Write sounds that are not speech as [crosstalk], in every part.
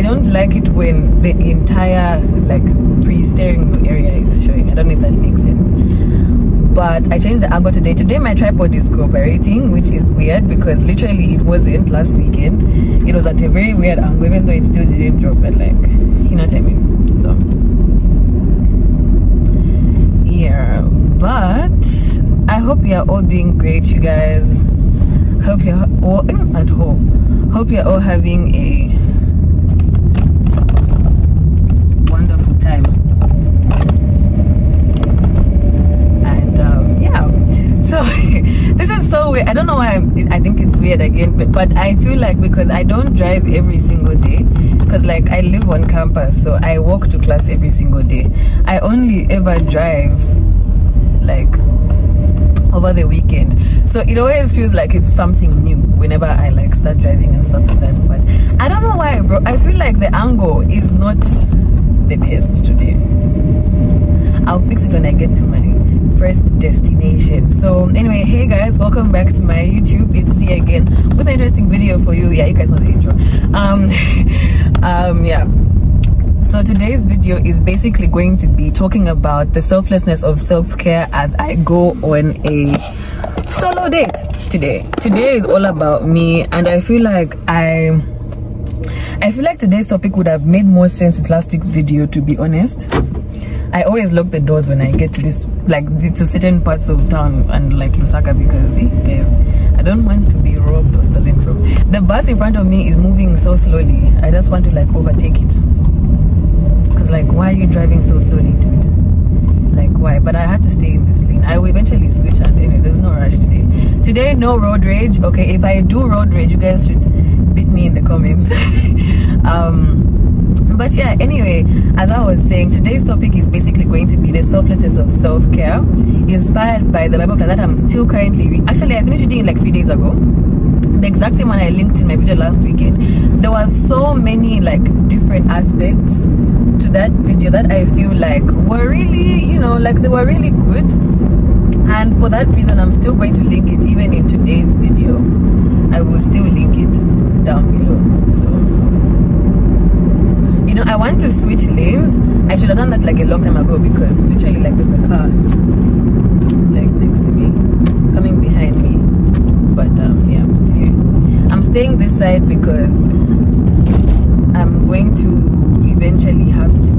I don't like it when the entire like pre-steering wheel area is showing. I don't know if that makes sense. But I changed the angle today. Today my tripod is cooperating, which is weird because literally it wasn't last weekend. It was at a very weird angle, even though it still didn't drop. But like, you know what I mean. So yeah. But I hope you are all doing great, you guys. Hope you're all at home. Hope you're all having a wonderful time. And um, yeah, so I don't know why I'm, I think it's weird again, but, but I feel like because I don't drive every single day, because like I live on campus, so I walk to class every single day. I only ever drive like over the weekend. So it always feels like it's something new whenever i like start driving and stuff like that but i don't know why bro. I feel like the angle is not the best today. I'll fix it when i get to my first destination. So anyway hey guys welcome back to my youtube. It's Zee again with an interesting video for you. Yeah you guys know the intro. Um [laughs] um yeah. So today's video is basically going to be talking about the selflessness of self-care as I go on a solo date today. Today is all about me and I feel like I I feel like today's topic would have made more sense with last week's video to be honest. I always lock the doors when I get to this like to certain parts of town and like Lusaka because see guys I don't want to be robbed or stolen from. The bus in front of me is moving so slowly. I just want to like overtake it Cause like why are you driving so slowly dude like why but i had to stay in this lane i will eventually switch and anyway there's no rush today today no road rage okay if i do road rage you guys should me in the comments [laughs] um but yeah anyway as i was saying today's topic is basically going to be the selflessness of self-care inspired by the bible plan that i'm still currently actually i finished reading it like three days ago the exact same one i linked in my video last weekend there was so many like different aspects to that video that I feel like were really, you know, like they were really good. And for that reason, I'm still going to link it even in today's video. I will still link it down below. So, you know, I want to switch lanes. I should have done that like a long time ago because literally like there's a car like next to me, coming behind me. But um, yeah, anyway. I'm staying this side because I'm going to eventually have to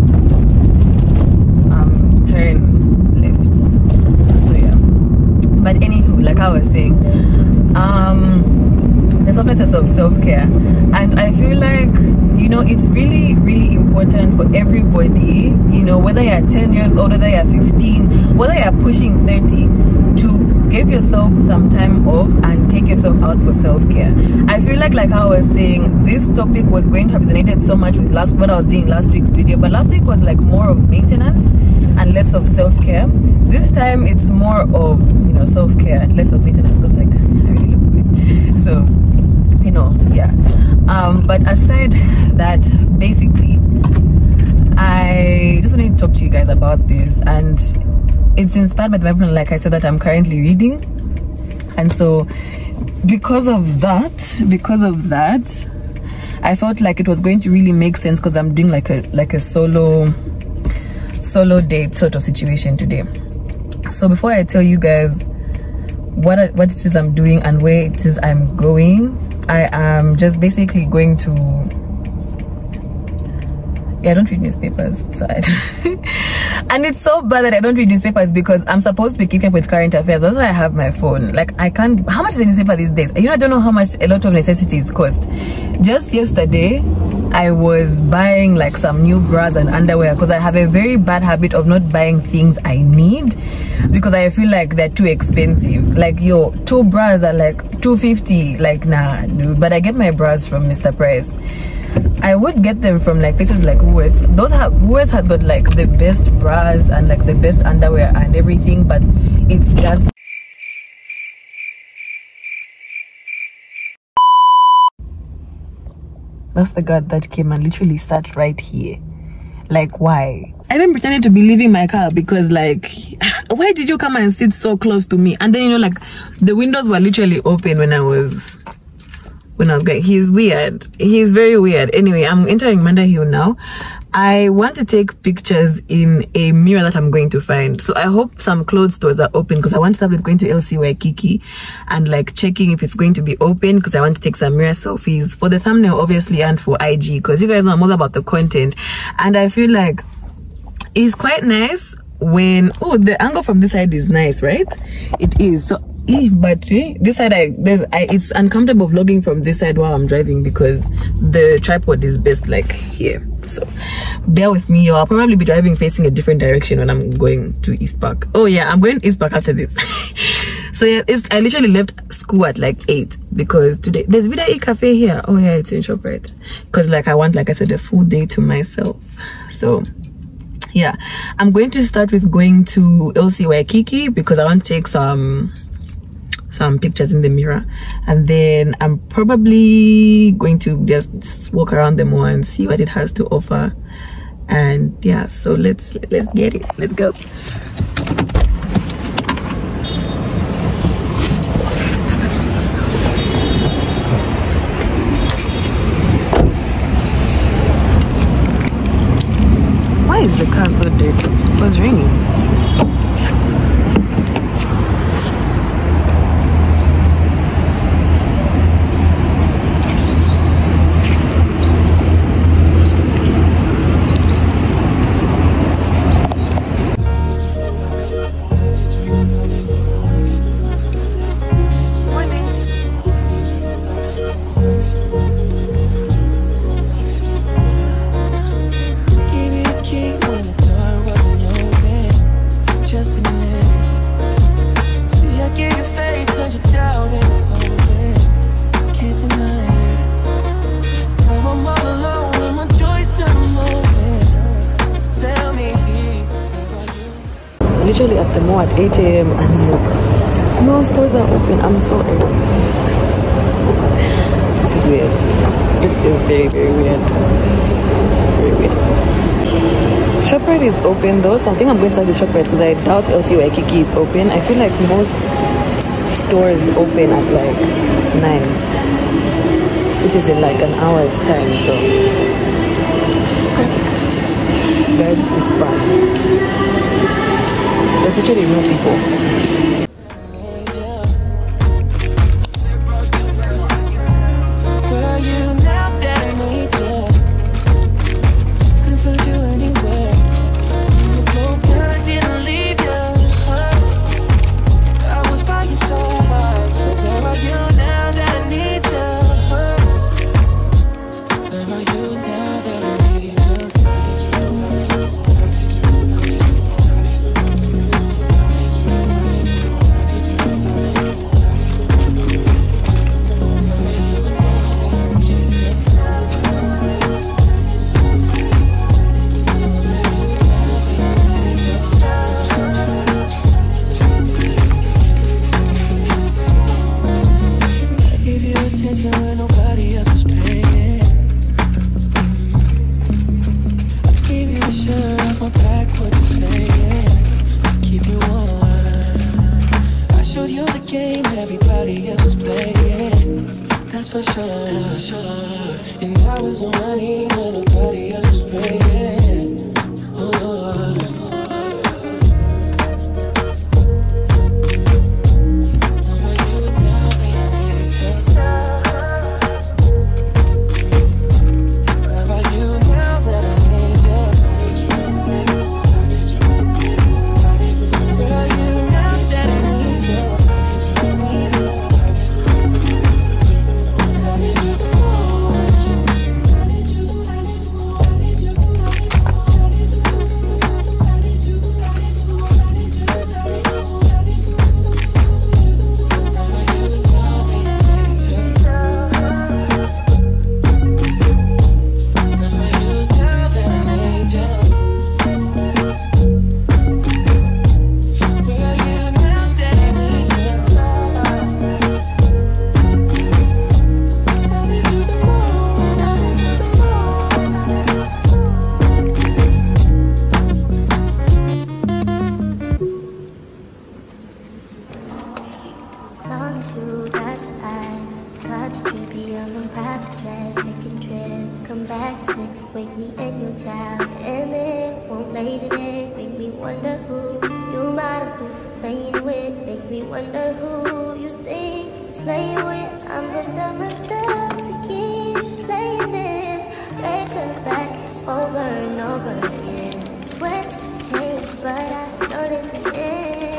um, turn left. So yeah. But anywho, like I was saying, um, the selflessness of self-care, and I feel like you know it's really really important for everybody. You know whether you're 10 years old, whether you're 15, whether you're pushing 30, to give yourself some time off and take yourself out for self-care. I feel like like i was saying this topic was going to have resonated so much with last what i was doing last week's video but last week was like more of maintenance and less of self-care. This time it's more of you know self-care and less of maintenance because like i really look good. So you know yeah um but aside that basically i just wanted to talk to you guys about this and it's inspired by the Bible, like I said, that I'm currently reading. And so, because of that, because of that, I felt like it was going to really make sense because I'm doing like a like a solo solo date sort of situation today. So before I tell you guys what what it is I'm doing and where it is I'm going, I am just basically going to yeah, I don't read newspapers, so I [laughs] and it's so bad that I don't read newspapers because I'm supposed to be keeping up with current affairs. That's why I have my phone. Like I can't. How much is a newspaper these days? You know, I don't know how much a lot of necessities cost. Just yesterday, I was buying like some new bras and underwear because I have a very bad habit of not buying things I need because I feel like they're too expensive. Like yo, two bras are like 250. Like nah, no. But I get my bras from Mr. Price I would get them from like places like Woolworths. Those have Woolworths has got like the best bras and like the best underwear and everything, but it's just that's the guard that came and literally sat right here Like, why? I even pretended to be leaving my car because, like, [laughs] why did you come and sit so close to me? And then, you know, like, the windows were literally open when I was when I was going. He's weird. He's very weird. Anyway, I'm entering Manda Hill now. I want to take pictures in a mirror that I'm going to find. So I hope some clothes stores are open because I want to start with going to LC Waikiki and like checking if it's going to be open because I want to take some mirror selfies for the thumbnail, obviously, and for IG because you guys know I'm all about the content. And I feel like it's quite nice when oh the angle from this side is nice right it is so but eh, this side I there's I it's uncomfortable vlogging from this side while I'm driving because the tripod is best like here. So bear with me or I'll probably be driving facing a different direction when I'm going to East Park. Oh yeah I'm going to East Park after this. [laughs] So yeah it's I literally left school at like 8 because today there's Vida E cafe here. Oh yeah it's in ShopRite. Because like I want like I said a full day to myself. So yeah i'm going to start with going to lc waikiki because i want to take some some pictures in the mirror. And then i'm probably going to just walk around the mall and see what it has to offer. And yeah so let's let's get it. Let's go literally at the mall at 8 a.m. and [laughs] like no stores are open. I'm so angry. This is weird. This is very, very weird. Very weird. ShopRite is open though, so I think I'm going to start with ShopRite because I doubt LC Waikiki is open. I feel like most stores open at like 9, which is in like an hour's time, so perfect. Guys, this is fun. There's literally real people. Game everybody else was playing. That's for sure. And I was on my knees when nobody else was praying. day to make me wonder who you might have been playing with. Makes me wonder who you think playing with. I'm gonna myself to keep playing this record back over and over again. Sweat change, but I know this is.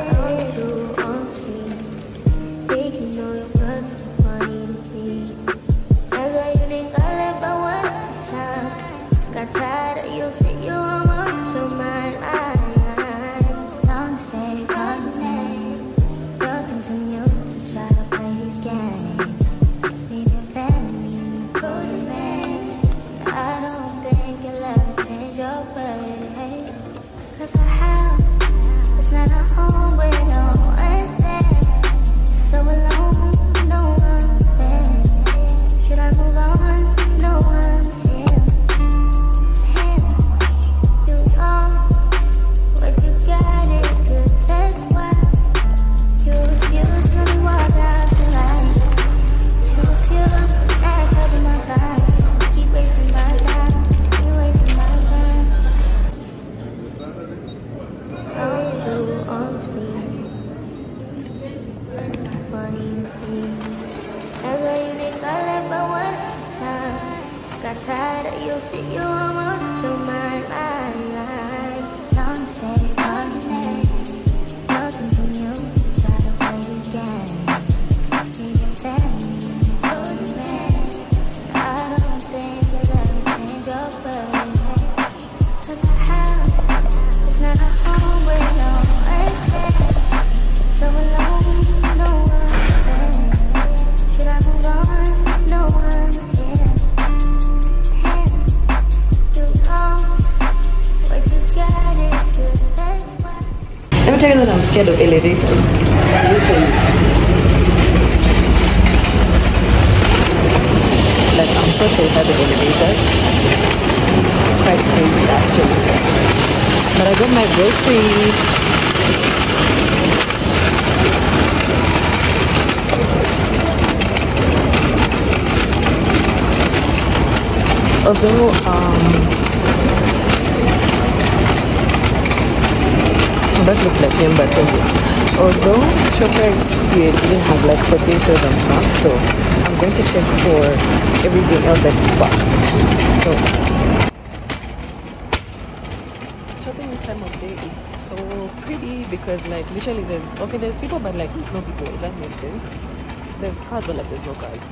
This cars, is like no cars.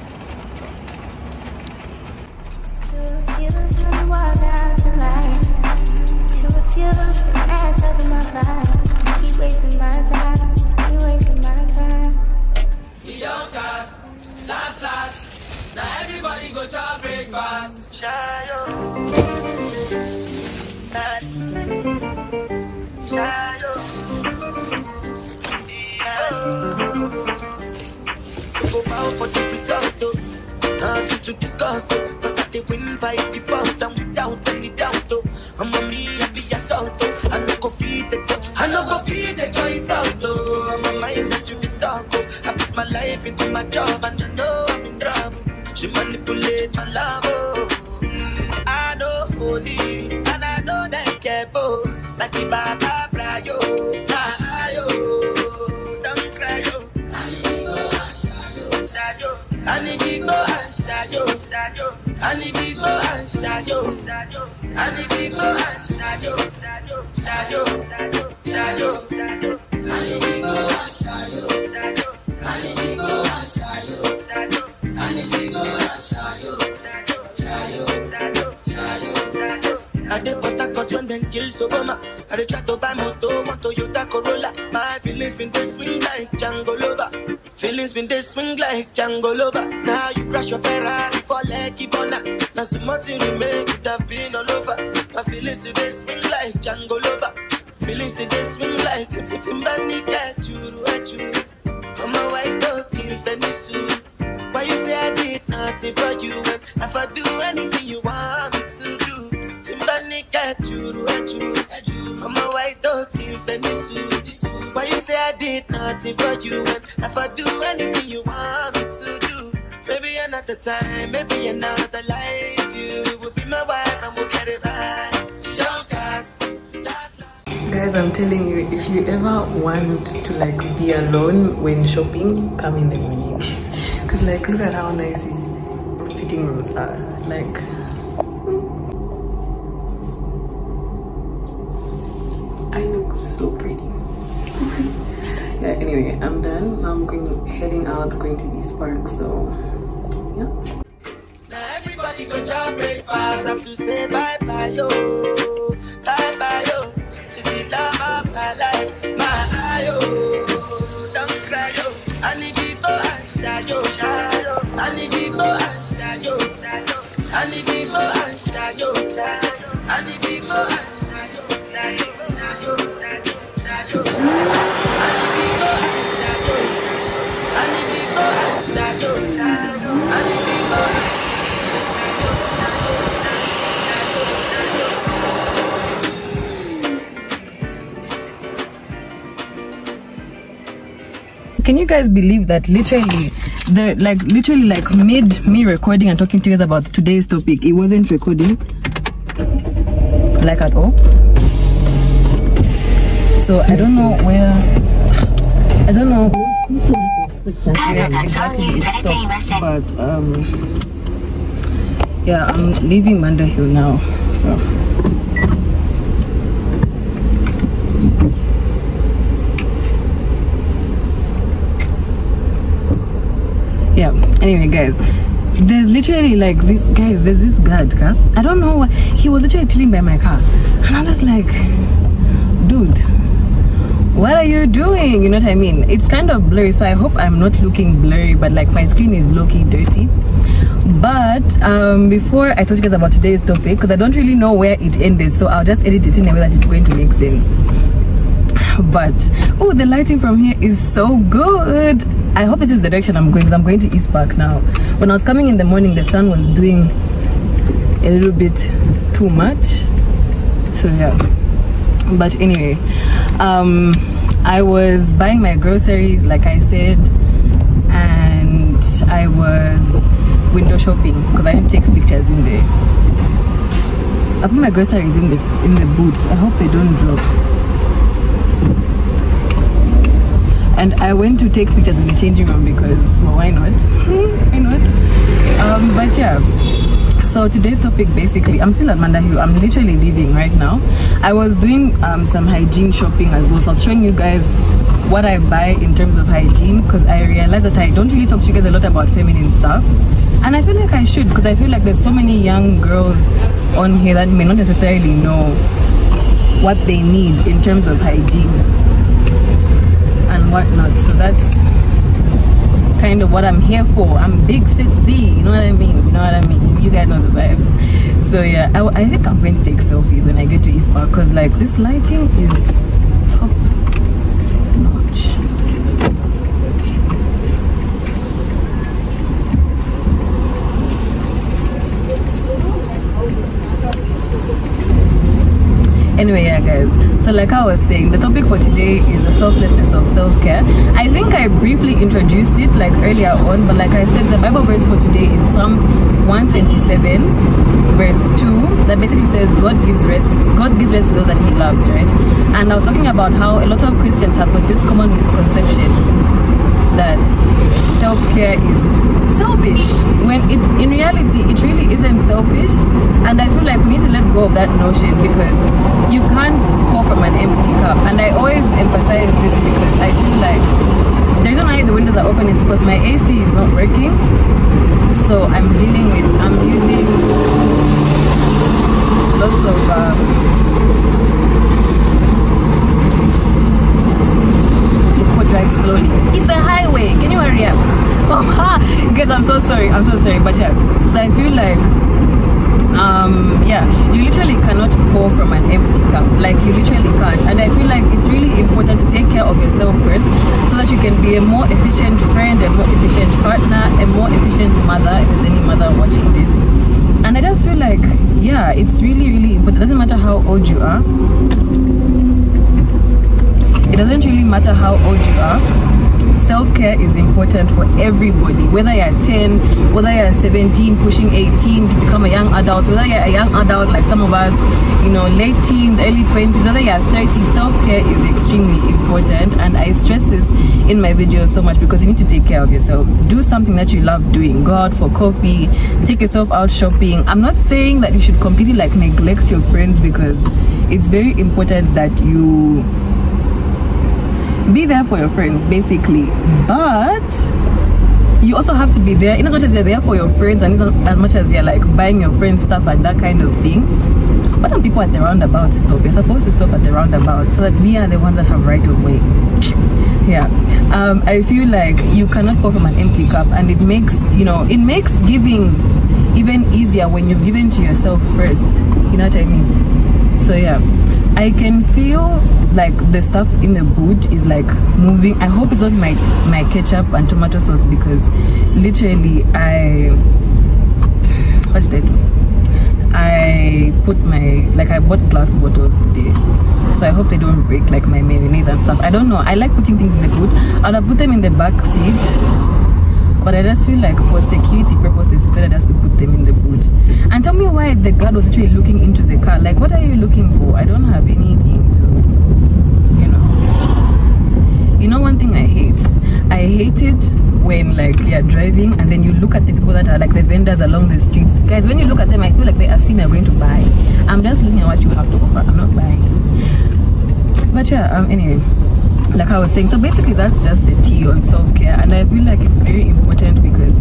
me for you, and if I do anything you want me to do, Timbani get Timbanika churu churu, I'm a white dog in Fenisu. Why you say I did nothing for you, and if I do anything you want me to do, maybe another time, maybe another life, you will be my wife and we'll get it right. Guys, I'm telling you, if you ever want to like be alone when shopping, come in the morning. [laughs] Cause like look at how nice it is rooms are. Like I look so pretty. [laughs] yeah, anyway, I'm done. Now I'm going heading out, going to East Park, so yeah. Now everybody go to breakfast. Have to say bye oh. bye yo, oh. bye bye yo Can you guys believe that literally the like literally like made me recording and talking to you guys about today's topic. It wasn't recording like at all. So I don't know where I don't know where exactly stopped, but um yeah, I'm leaving Manda Hill now. So yeah anyway guys there's literally like this guys there's this guard car i don't know why. He was literally chilling by my car. And i was like dude what are you doing? You know what i mean? It's kind of blurry so i hope i'm not looking blurry but like my screen is looking dirty. But um before i told you guys about today's topic because i don't really know where it ended so i'll just edit it in a way that it's going to make sense. But oh the lighting from here is so good i hope this is the direction i'm going because i'm going to east park now. When i was coming in the morning the sun was doing a little bit too much. So yeah. But anyway um i was buying my groceries like i said and i was window shopping because i didn't take pictures in there i put my groceries in the in the boot. I hope they don't drop and I went to take pictures in the changing room because well why not? Why not? Um but yeah. So today's topic basically I'm still at Manda Hill. I'm literally leaving right now. I was doing um, some hygiene shopping as well. So I was showing you guys what I buy in terms of hygiene because I realized that I don't really talk to you guys a lot about feminine stuff. And I feel like I should because I feel like there's so many young girls on here that may not necessarily know what they need in terms of hygiene whatnot. So that's kind of what I'm here for. I'm big sissy, you know what I mean? You know what I mean? You guys know the vibes. So yeah, I, I think I'm going to take selfies when I get to East Park because like this lighting is top notch. Anyway yeah guys. So like i was saying the topic for today is the selflessness of self-care. I think i briefly introduced it like earlier on but like i said the bible verse for today is psalms 127 verse 2 that basically says god gives rest. God gives rest to those that he loves right? And i was talking about how a lot of christians have got this common misconception that self-care is selfish when it in reality it really isn't selfish. And i feel like we need to let go of that notion because you can't pour from an empty cup. And i always emphasize this because i feel like the reason why the windows are open is because my ac is not working. So i'm dealing with i'm using lots of um, Look, drive slowly. It's a highway. Can you hurry up? Oh, ha. Guys, I'm so sorry. I'm so sorry. But yeah, I feel like, um, yeah, you literally cannot pour from an empty cup. Like, you literally can't. And I feel like it's really important to take care of yourself first so that you can be a more efficient friend, a more efficient partner, a more efficient mother, if there's any mother watching this. And I just feel like, yeah, it's really, really, but it doesn't matter how old you are it doesn't really matter how old you are self-care is important for everybody. Whether you're 10 whether you're 17 pushing 18 to become a young adult whether you're a young adult like some of us you know late teens early 20s whether you're 30 self-care is extremely important. And i stress this in my videos so much because you need to take care of yourself. Do something that you love doing. Go out for coffee. Take yourself out shopping. I'm not saying that you should completely like neglect your friends because it's very important that you be there for your friends basically. But you also have to be there. In as much as you're there for your friends and as much as you're like buying your friends stuff and that kind of thing but when people at the roundabout stop? You're supposed to stop at the roundabout so that we are the ones that have right of way. Yeah. Um i feel like you cannot pour from an empty cup and it makes you know it makes giving even easier when you've given to yourself first. You know what i mean? So yeah i can feel like the stuff in the boot is like moving i hope it's not my my ketchup and tomato sauce because literally i what did i do I put my like I bought glass bottles today, so I hope they don't break like my mayonnaise and stuff. I don't know. I like putting things in the boot. Have put them in the back seat, but I just feel like for security purposes, it's better just to put them in the boot. And tell me why the guard was actually looking into the car. Like, what are you looking for? I don't have anything to, you know. You know one thing I hate. I hate it when like you're driving and then you look at the people that are like the vendors along the streets guys when you look at them i feel like they assume you're going to buy i'm just looking at what you have to offer i'm not buying but yeah um anyway like i was saying so basically that's just the tea on self-care. And i feel like it's very important because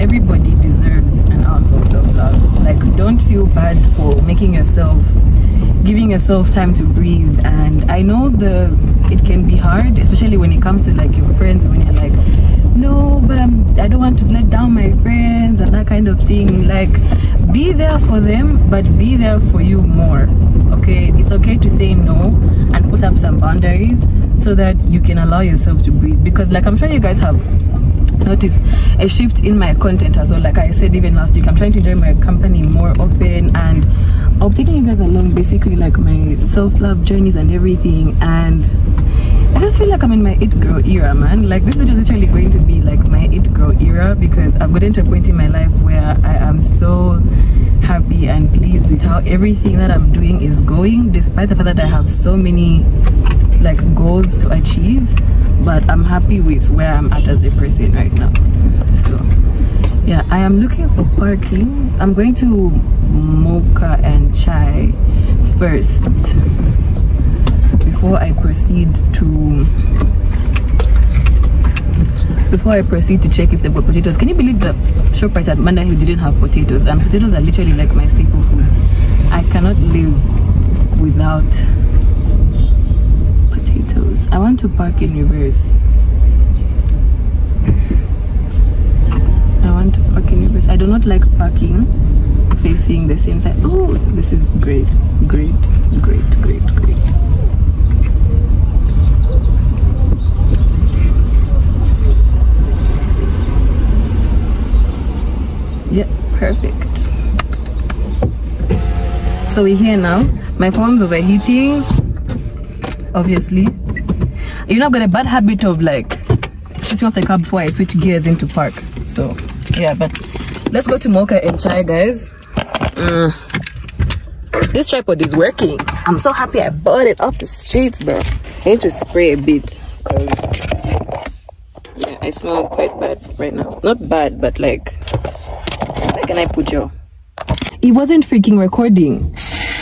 everybody deserves an ounce of self-love. Like don't feel bad for making yourself giving yourself time to breathe. And i know the it can be hard especially when it comes to like your friends when you're like no but i'm i don't want to let down my friends and that kind of thing. Like be there for them but be there for you more okay? It's okay to say no and put up some boundaries so that you can allow yourself to breathe. Because like i'm sure you guys have noticed a shift in my content as well. Like i said even last week i'm trying to enjoy my company more often and be taking you guys along basically like my self-love journeys and everything. And I just feel like I'm in my it girl era, man. Like this video is actually going to be like my it girl era because I've gotten to a point in my life where I am so happy and pleased with how everything that I'm doing is going, despite the fact that I have so many like goals to achieve. But I'm happy with where I'm at as a person right now. So yeah, I am looking for parking. I'm going to Mocha and Chai first before I proceed to before I proceed to check if they bought potatoes. Can you believe the ShopRite at Manda Hill didn't have potatoes? And potatoes are literally like my staple food. I cannot live without potatoes. I want to park in reverse. I want to park in reverse. I do not like parking facing the same side. Oh, this is great, great, great, great, great. Yeah, perfect. So we're here now. My phone's overheating. Obviously. You know, I've got a bad habit of like switching off the car before I switch gears into park. So yeah, but let's go to Mocha and Chai, guys. Mm. This tripod is working. I'm so happy I bought it off the streets, bro. I need to spray a bit because yeah, I smell quite bad right now. Not bad, but like where can I put you? It wasn't freaking recording.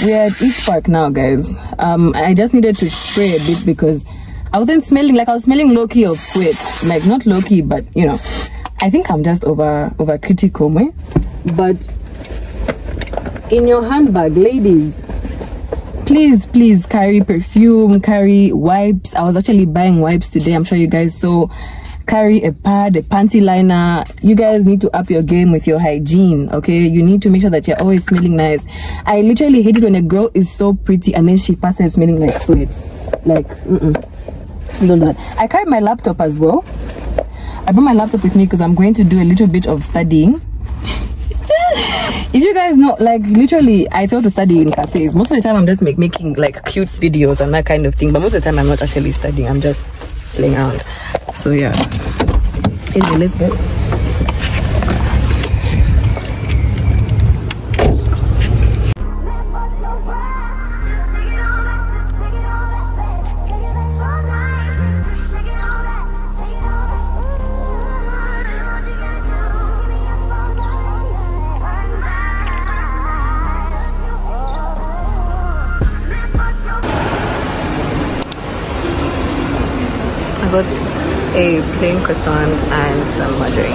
We're at East Park now, guys. Um, I just needed to spray a bit because I wasn't smelling like I was smelling low key of sweat. Like not low key, but you know, I think I'm just over over critical, me. But in your handbag, ladies, please, please carry perfume, carry wipes. I was actually buying wipes today. I'm sure you guys saw carry a pad, a panty liner. You guys need to up your game with your hygiene, okay? You need to make sure that you're always smelling nice. I literally hate it when a girl is so pretty and then she passes smelling like sweat. Like, mm-mm. Don't do that. I carry my laptop as well. I brought my laptop with me because I'm going to do a little bit of studying. if you guys know, like literally, I fail to study in cafes. Most of the time, I'm just make, making like cute videos and that kind of thing. But most of the time, I'm not actually studying. I'm just playing around. So yeah. Anyway, let's go. Plain croissant and some margarine.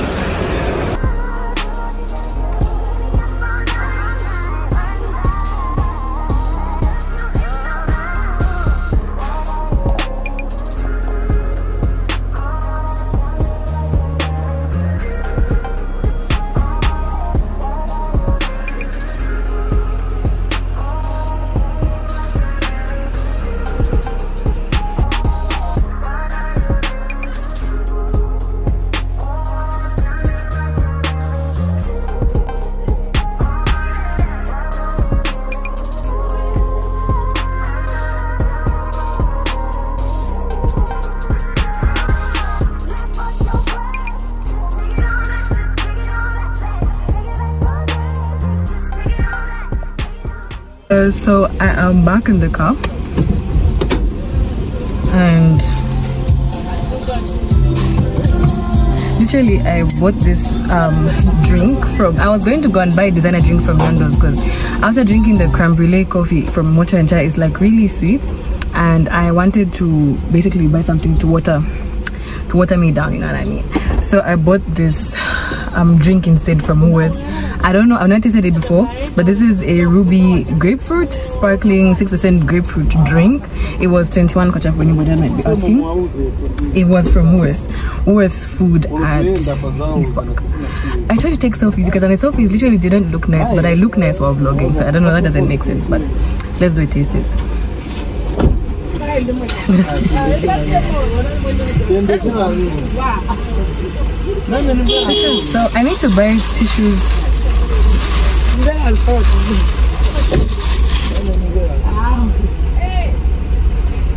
I am back in the car and literally I bought this um, drink from I was going to go and buy a designer drink from Nando's because after drinking the creme brulee coffee from Mocha and Chai it's like really sweet. And I wanted to basically buy something to water to water me down you know what I mean? So I bought this um, drink instead from Woolworths I don't know I've not tasted it before but this is a ruby grapefruit sparkling 6% grapefruit drink. It was 21 kwacha when you might be asking. It was from Worth, Woolworths food at East Park. I tried to take selfies because the selfies literally didn't look nice but I look nice while vlogging so I don't know that doesn't make sense but let's do a taste test. [laughs] So I need to buy tissues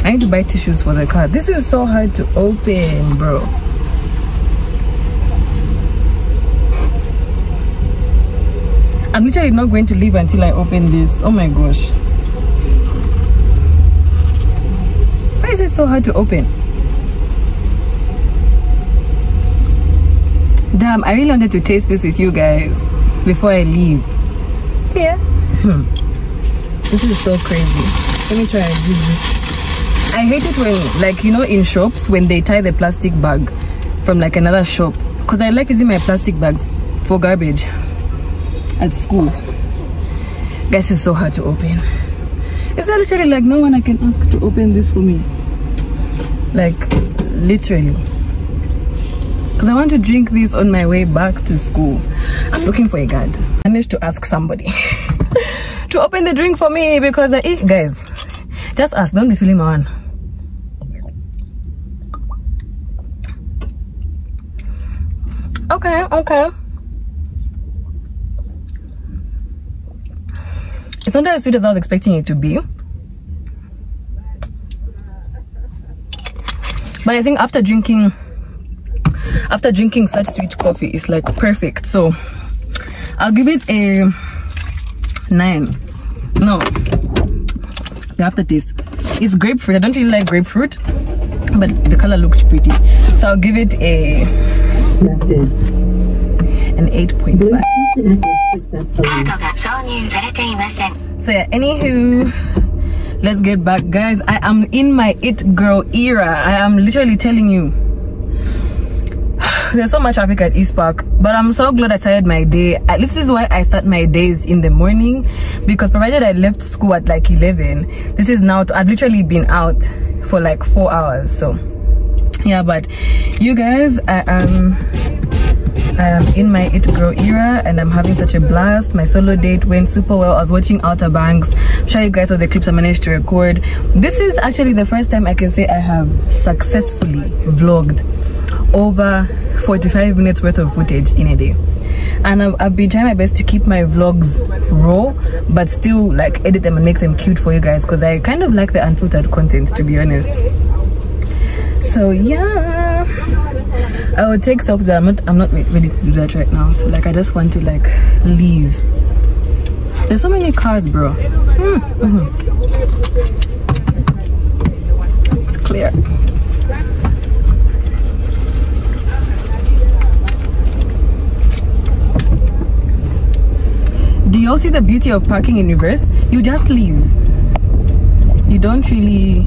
I need to buy tissues for the car. This is so hard to open, bro. I'm literally not going to leave until I open this. Oh my gosh. Why is it so hard to open? Damn, I really wanted to taste this with you guys before I leave. Yeah. Hmm. This is so crazy. Let me try and this. I hate it when, like, you know, in shops, when they tie the plastic bag from like another shop. Because I like using my plastic bags for garbage at school. Guys, it's so hard to open. It's literally like no one I can ask to open this for me. Like, literally. Because I want to drink this on my way back to school. I'm looking for a guard. I managed to ask somebody [laughs] to open the drink for me because, I, eat. guys, just ask. Don't be feeling my one. Okay, okay. It's not as sweet as I was expecting it to be. But I think after drinking after drinking such sweet coffee it's like perfect. So I'll give it a nine. No, the aftertaste. It's grapefruit. I don't really like grapefruit, but the color looked pretty. So I'll give it a an 8.5. So yeah, anywho, let's get back, guys. I am in my it girl era. I am literally telling you. [laughs] There's so much traffic at East Park, but I'm so glad I started my day. At least this is why I start my days in the morning, because provided I left school at like 11, this is now. I've literally been out for like four hours. So yeah, but you guys, I am. I am in my it girl era and I'm having such a blast. My solo date went super well. I was watching Outer Banks. I'm sure you guys saw the clips I managed to record. This is actually the first time I can say I have successfully vlogged over 45 minutes worth of footage in a day. And I've, I've been trying my best to keep my vlogs raw, but still like edit them and make them cute for you guys because I kind of like the unfiltered content to be honest. So yeah. I would take selfies but i'm not i'm not ready to do that right now. So like i just want to like leave. There's so many cars bro. Hmm, do you see the beauty of parking in reverse you just leave. You don't really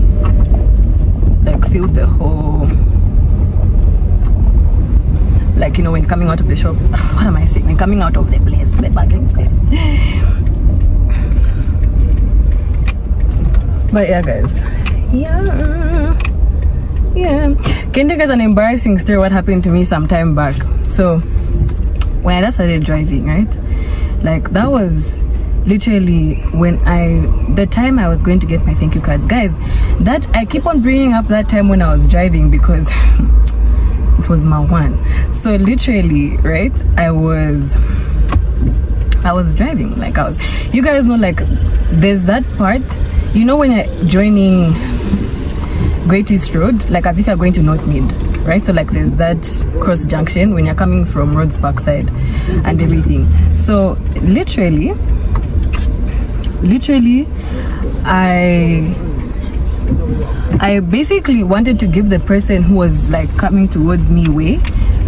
like feel the whole like you know when coming out of the shop [laughs] what am i saying? When coming out of the place the parking space. But yeah guys. Yeah. Yeah. Can you guys an embarrassing story what happened to me some time back? So when i started driving right like that was literally when i the time i was going to get my thank you cards. Guys that i keep on bringing up that time when i was driving because [laughs] it was my one. So literally right i was i was driving. Like i was you guys know like there's that part you know when you're joining great east road like as if you're going to Northmead right? So like there's that cross junction when you're coming from Rhodes Park side and everything. So literally literally i i basically wanted to give the person who was like coming towards me way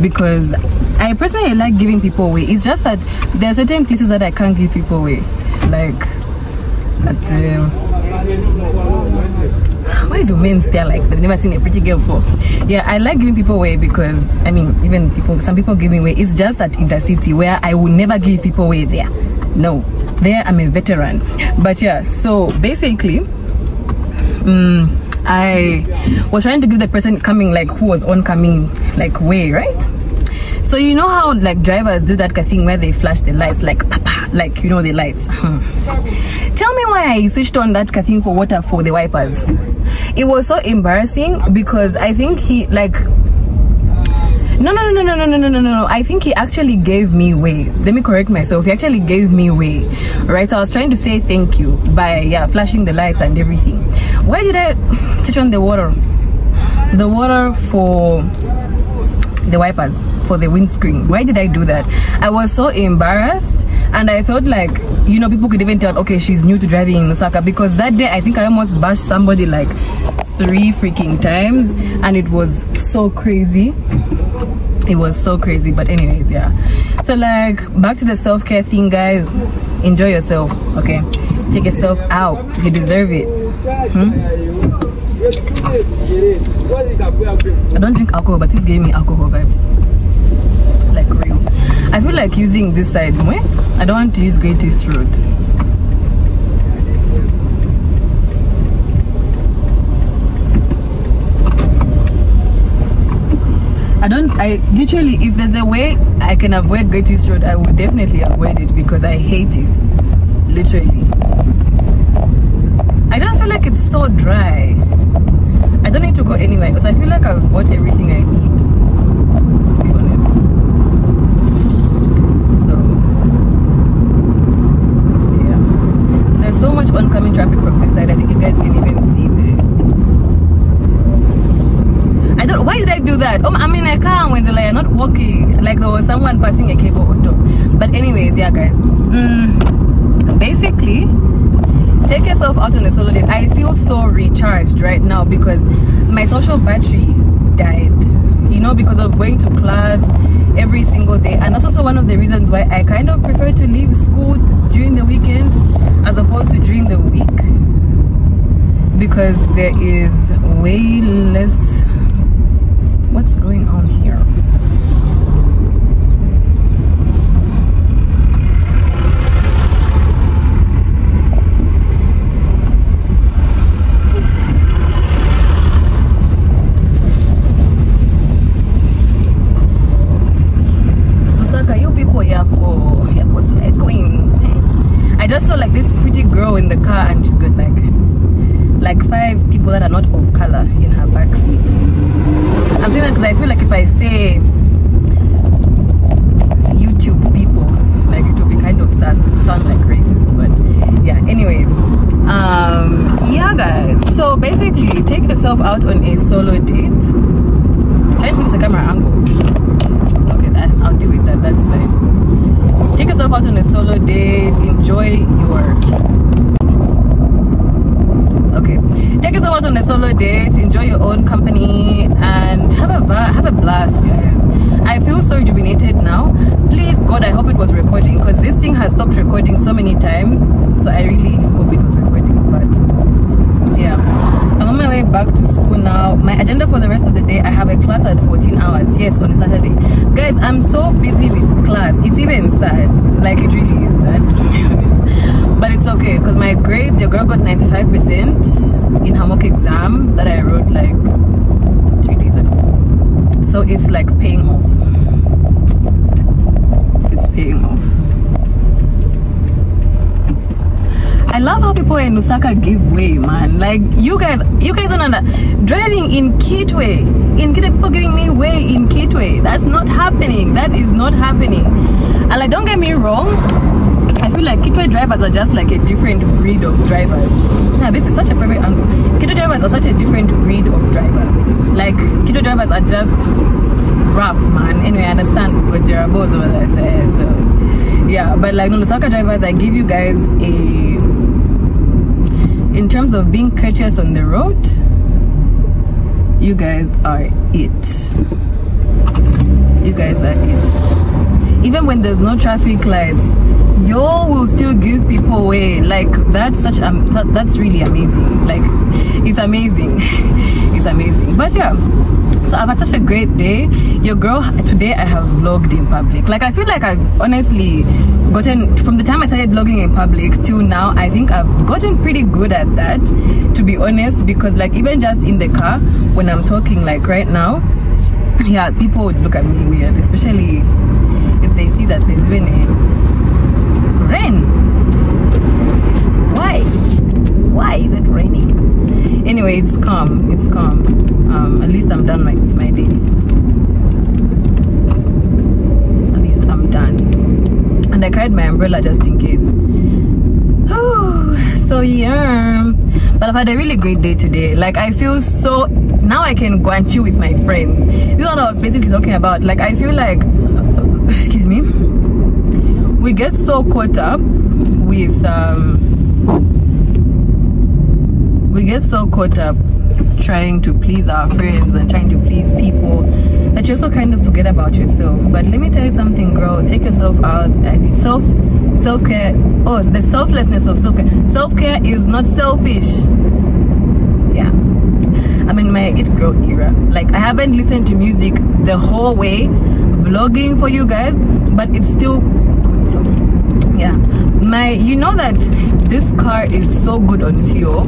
because i personally like giving people away it's just that there are certain places that i can't give people away like at the um, why do men stare like they've never seen a pretty girl before? Yeah, I like giving people away because I mean, even people, some people give me away. It's just at intercity where I will never give people away there. No, there I'm a veteran. But yeah, so basically, um, I was trying to give the person coming like who was oncoming like way, right? So you know how like drivers do that thing where they flash the lights like papa, like you know the lights. Hmm. Tell me why I switched on that thing for water for the wipers. It was so embarrassing because I think he like no no no no no no no no no I think he actually gave me way. Let me correct myself. He actually gave me way. Right? So I was trying to say thank you by yeah flashing the lights and everything. Why did I switch on the water? The water for the wipers for the windscreen why did i do that i was so embarrassed and i felt like you know people could even tell okay she's new to driving in Lusaka. Because that day i think i almost bashed somebody like three freaking times. And it was so crazy. It was so crazy. But anyways yeah. So like back to the self-care thing guys. Enjoy yourself okay? Take yourself out. You deserve it. Hmm? I don't drink alcohol, but this gave me alcohol vibes. Like real. I feel like using this side more. I don't want to use Great East Road. I don't I literally if there's a way I can avoid Great East Road, I would definitely avoid it because I hate it. Literally. I just feel like it's so dry. I don't need to go anywhere because I feel like I've bought everything I need. To be honest. So yeah. There's so much oncoming traffic from this side. I think you guys can even see the I don't why did I do that? Oh I'm in a car when I'm not walking. Like there was someone passing a cable auto. But anyways, yeah guys. Mm, basically take yourself out on a solo date i feel so recharged right now because my social battery died you know because of going to class every single day and that's also one of the reasons why i kind of prefer to leave school during the weekend as opposed to during the week. Because there is way less what's going on here Lusaka, you people here for here for cycling. I just saw like this pretty in the car and she's got like like five people that are not of color in her back seat. I'm saying that because I feel like if I say YouTube people, like it will be kind of sus, sound like racist. But yeah, anyways, um, yeah, guys. So basically, take yourself out on a solo date. trying to fix the camera angle. Okay, that, I'll deal with that. That's fine. Take yourself out on a solo date. Enjoy your. Okay, take yourself out on a solo date. Enjoy your own company and have a va- have a blast, guys. I feel so rejuvenated now. Please, God, I hope it was recording because this thing has stopped recording so many times. So I really hope it was recording. But yeah, I'm on my way back to school now. My agenda for the rest of the day, I have a class at 14 hours. Yes, on a Saturday. Guys, I'm so busy with class. It's even sad. Like it really is sad [laughs] to be honest. But it's okay because my grades, your girl got 95% in her mock exam that I wrote like three days ago. So it's like paying off. It's paying off. I love how people in Lusaka give way, man. Like you guys, you guys don't driving in Kitwe. In Kitwe, people giving me way in Kitwe. That's not happening. That is not happening. And like, don't get me wrong. I feel like Kitwe drivers are just like a different breed of drivers. Now, this is such a perfect angle. Kitwe drivers are such a different breed of drivers. Like Kitwe drivers are just rough, man. Anyway, I understand what Jerabos over there. So yeah, but like no Lusaka drivers, I give you guys a in terms of being courteous on the road, you guys are it. You guys are it. Even when there's no traffic lights, you will still give people way. Like that's such um that, that's really amazing. Like it's amazing. [laughs] it's amazing. But yeah. So I've had such a great day. Your girl today I have vlogged in public. Like I feel like I've honestly gotten from the time I started vlogging in public till now, I think I've gotten pretty good at that, to be honest, because like even just in the car when I'm talking like right now, yeah, people would look at me weird, especially if they see that there's even a rain. Why? Why is it raining? Anyway, it's calm. It's calm. Um, at least I'm done my, with my day. At least I'm done. And I carried my umbrella just in case. [sighs] so yeah. But I've had a really great day today. Like I feel so now I can go and chill with my friends. This is what I was basically talking about. Like I feel like [coughs] excuse me. We get so caught up with um we get so caught up trying to please our friends and trying to please people that you also kind of forget about yourself. But let me tell you something girl. Take yourself out and self self-care oh the selflessness of self-care. Self-care is not selfish. Yeah. I'm in my it girl era. Like i haven't listened to music the whole way vlogging for you guys but it's still good yeah. My you know that this car is so good on fuel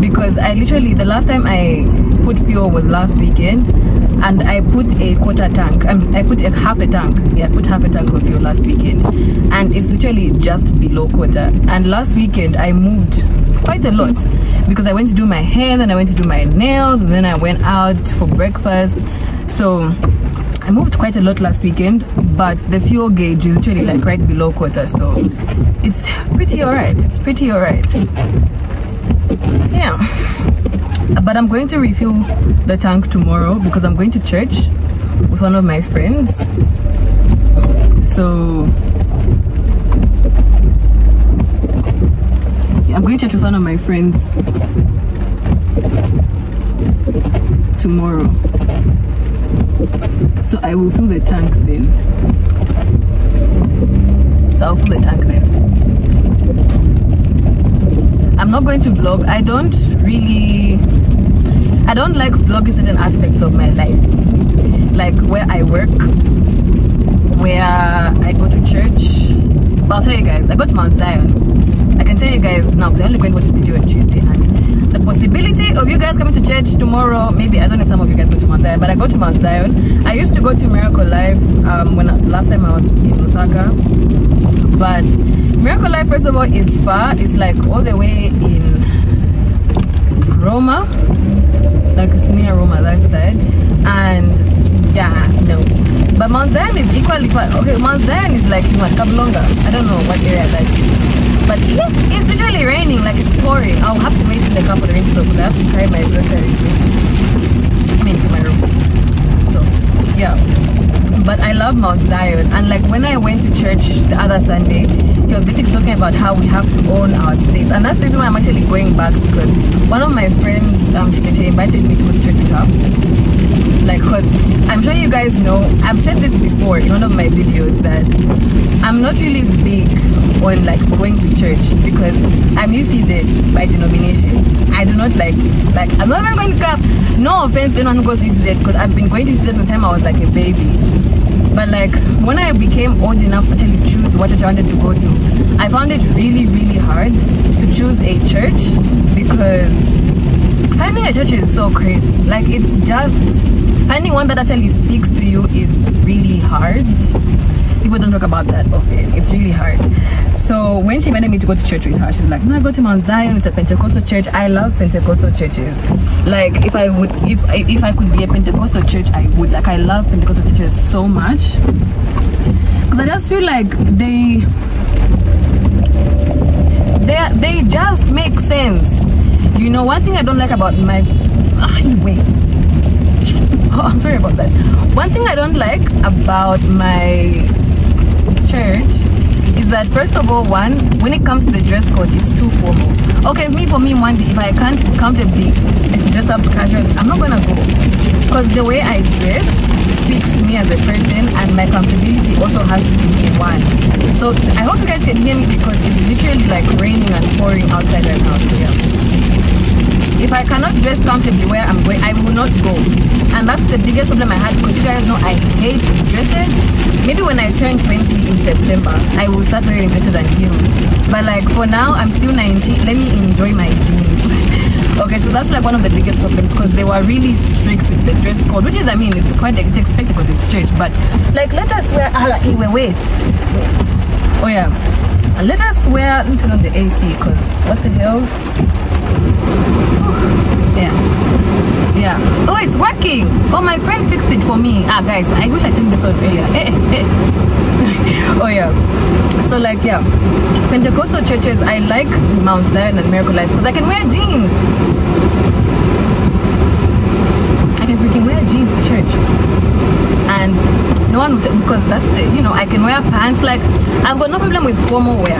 because i literally the last time i put fuel was last weekend and i put a quarter tank um, i put a half a tank. Yeah i put half a tank of fuel last weekend and it's literally just below quarter. And last weekend i moved quite a lot because i went to do my hair then i went to do my nails and then i went out for breakfast. So I moved quite a lot last weekend, but the fuel gauge is literally like right below quarter, so it's pretty alright. It's pretty alright. Yeah. But I'm going to refill the tank tomorrow because I'm going to church with one of my friends. So I'm going to church with one of my friends tomorrow so I will fill the tank then. So I'll fill the tank then. I'm not going to vlog. I don't really, I don't like vlogging certain aspects of my life, like where I work, where I go to church. But I'll tell you guys, I got Mount Zion. I can tell you guys now because I'm only going to watch this video on Tuesday of you guys coming to church tomorrow maybe i don't know if some of you guys go to mount zion but i go to mount zion. I used to go to miracle life um, when last time i was in Lusaka. But miracle life first of all is far. It's like all the way in roma. Like it's near roma that side. And yeah no. But mount zion is equally far. Okay mount zion is like in what Kabulonga. I don't know what area that is but yeah, it's literally raining, like it's pouring. I'll have to wait in the car for the rain to stop because I have to carry my groceries. I mean, to my room. So yeah but I love Mount Zion. And like when I went to church the other Sunday, he was basically talking about how we have to own our space. And that's the reason why I'm actually going back because one of my friends, um, she invited me to go to church with her. Like, cause I'm sure you guys know, I've said this before in one of my videos that I'm not really big on like going to church because I'm UCZ by denomination. I do not like it. Like, I'm not even going to come. No offense to anyone who goes to UCZ because I've been going to UCZ with him I was like a baby but like when I became old enough to actually choose what church I wanted to go to, I found it really, really hard to choose a church because finding a church is so crazy. Like it's just finding one that actually speaks to you is really hard. People don't talk about that often. It's really hard. So when she invited me to go to church with her, she's like, "No, I go to Mount Zion. It's a Pentecostal church. I love Pentecostal churches. Like if I would, if if I could be a Pentecostal church, I would. Like I love Pentecostal churches so much because I just feel like they, they, they just make sense. You know, one thing I don't like about my, ah, wait. [laughs] Oh, I'm sorry about that. One thing I don't like about my church is that first of all, one, when it comes to the dress code, it's too formal. Okay, me for me, one day, if I can't come to comfortably dress up casually, I'm not gonna go. Because the way I dress speaks to me as a person and my comfortability also has to be one. So I hope you guys can hear me because it's literally like raining and pouring outside right now. So yeah if I cannot dress comfortably where I'm going, I will not go. And that's the biggest problem I had because you guys know I hate dresses. Maybe when I turn 20 in September, I will start wearing dresses and heels. But like for now, I'm still 19. Let me enjoy my jeans. [laughs] okay, so that's like one of the biggest problems because they were really strict with the dress code, which is, I mean, it's quite it's expected because it's church. But like, let us wear. Ah, wait, wait, wait. Oh yeah, let us wear. Let me turn on the AC because what the hell? Yeah. Yeah. Oh, it's working. Oh, my friend fixed it for me. Ah, guys, I wish I turned this on earlier. Eh, eh, eh. [laughs] oh, yeah. So, like, yeah. Pentecostal churches, I like Mount Zion and Miracle Life because I can wear jeans. I can freaking wear jeans to church. And no one would, because that's the, you know, I can wear pants. Like, I've got no problem with formal wear.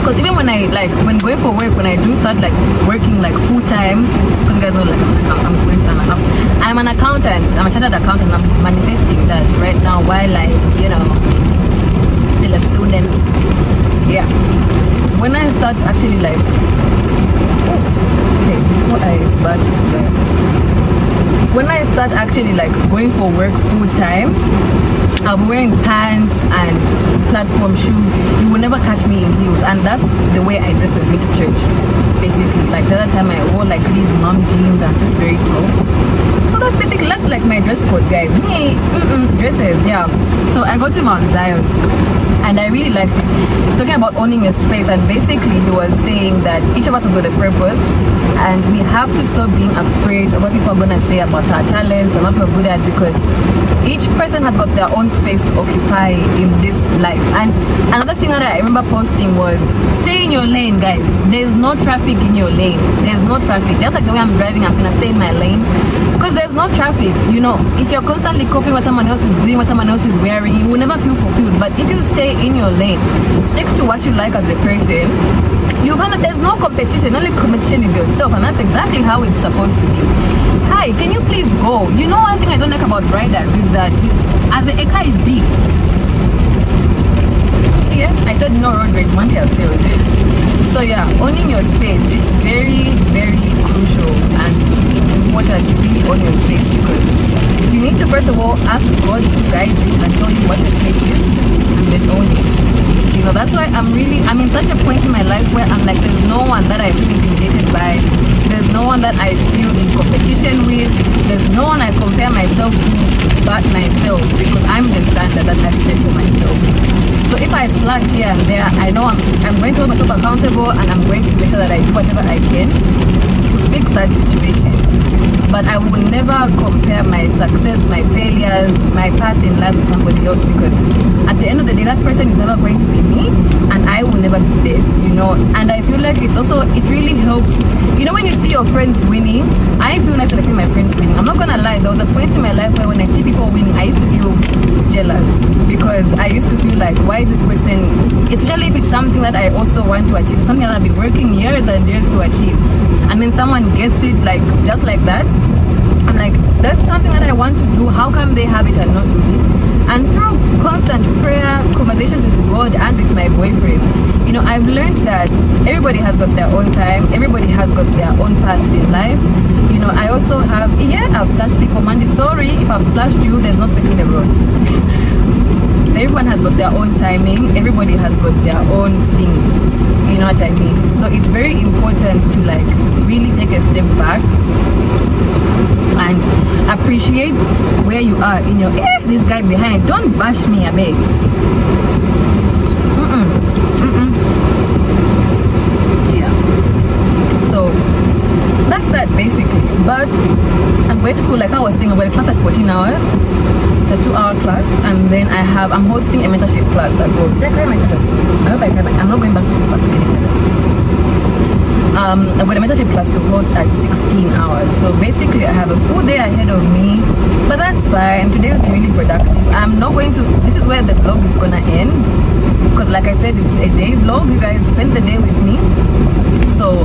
Because even when I like when going for work when I do start like working like full time because you guys know like I'm, I'm, I'm, I'm an accountant I'm a chartered accountant I'm manifesting that right now while I you know still a student. Yeah. When I start actually like oh, okay before I brush this there when I start actually like going for work full time Be wearing pants and platform shoes. You will never catch me in heels, and that's the way I dress when I go to church. Basically, like the other time I wore like these mom jeans and this very tall. So that's basically that's like my dress code, guys. Me, mm-mm, dresses, yeah. So I go to Mount Zion, and I really liked it. Talking about owning a space, and basically he was saying that each of us has got a purpose, and we have to stop being afraid of what people are gonna say about our talents and what we're good at because each person has got their own space to occupy in this life. And another thing that I remember posting was stay in your lane, guys. There's no traffic in your lane. There's no traffic. Just like the way I'm driving, I'm gonna stay in my lane because there's no traffic. You know, if you're constantly copying what someone else is doing, what someone else is wearing, you will never feel fulfilled. But if you stay in your lane, stick to what you like as a person, you find that there's no competition. Only competition is yourself, and that's exactly how it's supposed to be. Hi, can you please go? You know, one thing I don't like about riders is that as a, a car is big. Yeah, I said no road rage. One day I failed. So yeah, owning your space it's very, very crucial and important to really own your space because you need to first of all ask God to guide you and tell you what your space is and then own it. You know, that's why I'm really I'm in such a point in my life where I'm like there's no one that I feel intimidated by. There's no one that I feel in competition with. There's no one I compare myself to but myself because I'm the standard that I've set for myself. So if I slack here and there, I know I'm, I'm going to hold myself accountable and I'm going to make sure that I do whatever I can to fix that situation. But I will never compare my success, my failures, my path in life to somebody else because at the end of the day, that person is never going to be me, and I will never be there. You know, and I feel like it's also it really helps. You know, when you see your friends winning, I feel nice when I see my friends winning. I'm not gonna lie, there was a point in my life where when I see people winning, I used to feel jealous because I used to feel like, why is this person, especially if it's something that I also want to achieve, something that I've been working years and years to achieve, and then someone gets it like just like that. I'm like, that's something that I want to do. How come they have it and not me? And through constant prayer, conversations with God and with my boyfriend, you know, I've learned that everybody has got their own time, everybody has got their own paths in life. You know, I also have, yeah, I've splashed people. Mandy, sorry if I've splashed you, there's no space in the road. [laughs] Everyone has got their own timing, everybody has got their own things. You know what I mean? So it's very important to like really take a step back and appreciate where you are in your eh, this guy behind don't bash me a beg Mm-mm. Mm-mm. yeah so that's that basically but i'm going to school like i was saying going to class at 14 hours a two hour class and then i have i'm hosting a mentorship class as well did i cry my chatter i hope i my i'm not going back to this part um, I've got a mentorship class to host at 16 hours. So basically, I have a full day ahead of me, but that's fine. Today was really productive. I'm not going to, this is where the vlog is gonna end because, like I said, it's a day vlog. You guys spend the day with me. So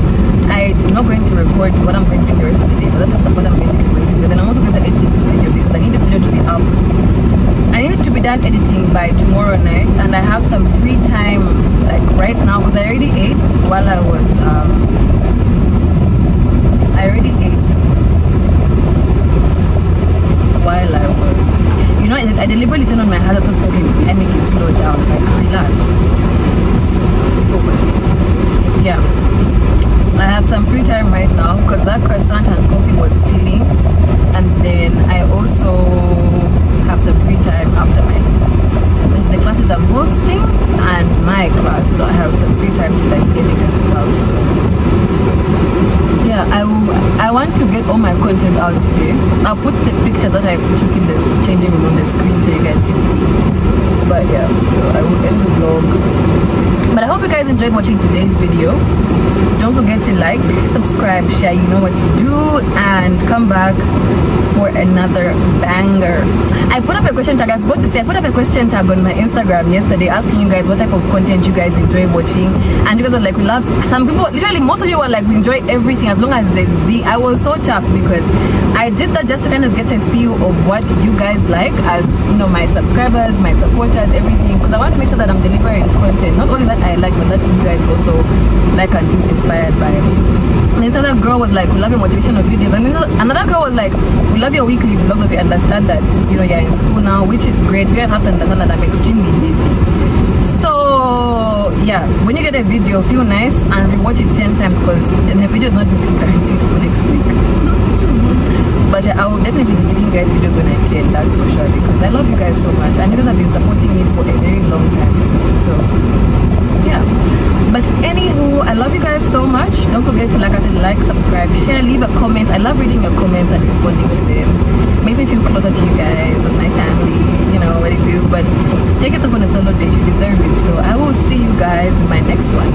I'm not going to record what I'm going to do the rest of the day, but that's just what I'm basically going to do. Then I'm also going to edit this video because I need this video to be up need to be done editing by tomorrow night, and I have some free time like right now because I already ate while I was. Um, I already ate while I was. You know, I, I deliberately turn on my hazard so okay, I make it slow down, like relax. Focus. Yeah. I have some free time right now because that croissant and coffee was filling, and then I also have some free time after my the classes I'm hosting and my class, so I have some free time to like edit and stuff. So yeah, I will. I want to get all my content out today. I'll put the pictures that I took in the changing room on the screen so you guys can see. But yeah, so I will end the vlog. But I hope you guys enjoyed watching today's video. Don't forget to like, subscribe, share. You know what to do, and come back for another banger. I put up a question tag. I forgot to say I put up a question tag on my Instagram yesterday asking you guys what type of content you guys enjoy watching, and you guys were like, "We love." Some people, literally, most of you were like, "We enjoy everything as long as there's Zee." I was so chuffed because I did that just to kind of get a feel of what you guys like as you know my subscribers, my supporters, everything. Because I want to make sure that I'm delivering content. Not only that I like, but that you guys also like and feel inspired by. And this other girl was like, "We love your motivational videos," and another girl was like, "We love your weekly vlogs." We understand that you know you're in school now, which is great. You have to understand that I'm extremely busy. So yeah, when you get a video, feel nice and rewatch it ten times because the video is not going to be guaranteed for next week. But I will definitely be giving you guys videos when I can. That's for sure because I love you guys so much and you guys have been supporting me for a very long time. So yeah. But anywho i love you guys so much. Don't forget to like i said like subscribe share leave a comment. I love reading your comments and responding to them. Makes me feel closer to you guys as my family you know what I do. But take yourself on a solo date you deserve it. So i will see you guys in my next one